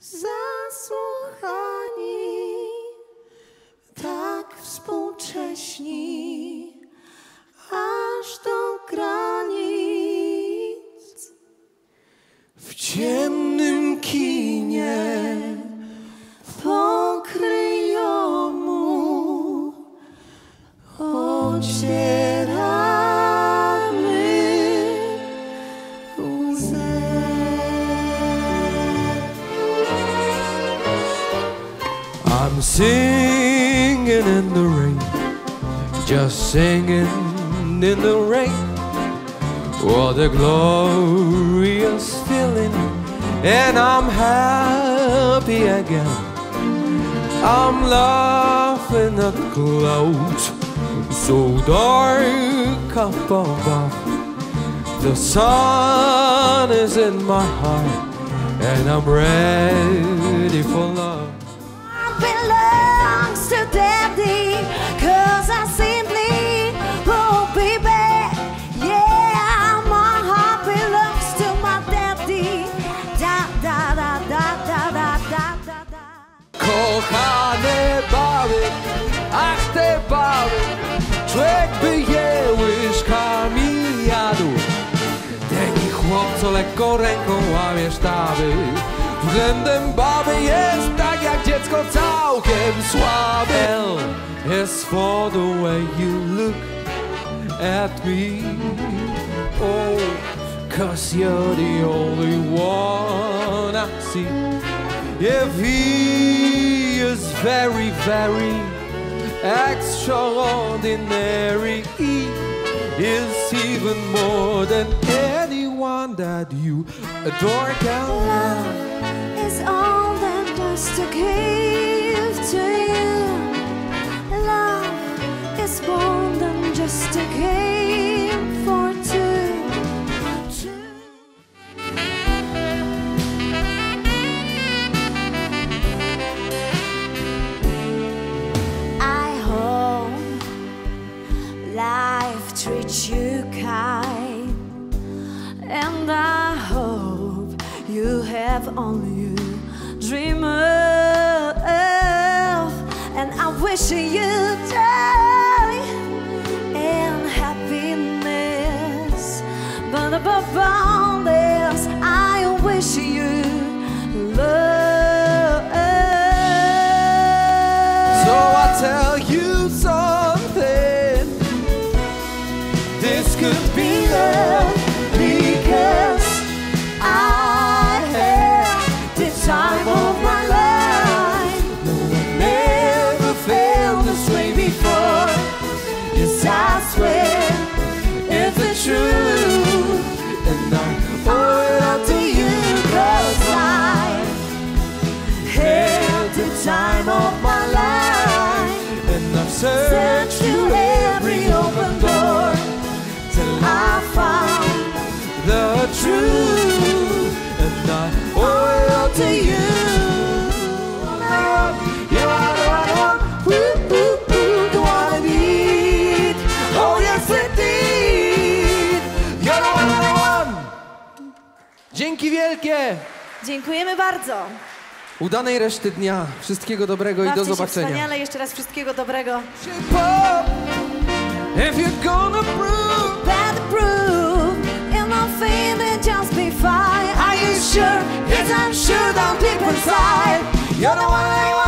zasłuchani, tak współcześni, aż do granic. W ciemnym kinie pokryjomu ocieramy I'm singing in the rain, just singing in the rain. What a glorious feeling, and I'm happy again. I'm laughing at clouds so dark up above. The sun is in my heart, and I'm ready for love. Belongs to daddy Cause I simply oh baby Yeah, my heart belongs to my daddy. Da da da da da da da da da. Kochane baby, ach te baby Człowiek by je łyżkami jadł. Taki chłop, co lekko ręką łamie sztaby Względem baby jest tak jak dziecko całkiem słabe. For the way you look at me. Oh, cause you're the only one I see. If he is very, very extraordinary, is even more than anyone that you adore. Can love. Is all that just to give to you. Love is more than just a game for two. Two. I hope life treats you kind, and I you have only you dream of, and I wish you joy and happiness. But above all this, I wish you love. So I tell you something. Dzięki wielkie! Dziękujemy bardzo. Udanej reszty dnia. Wszystkiego dobrego i Bawcie do się zobaczenia. wspaniale. Jeszcze raz wszystkiego dobrego. If you're gonna prove Bad proof, and I'm feeling just be fine. Are you sure? Yes, I'm sure down deep inside. You're the one I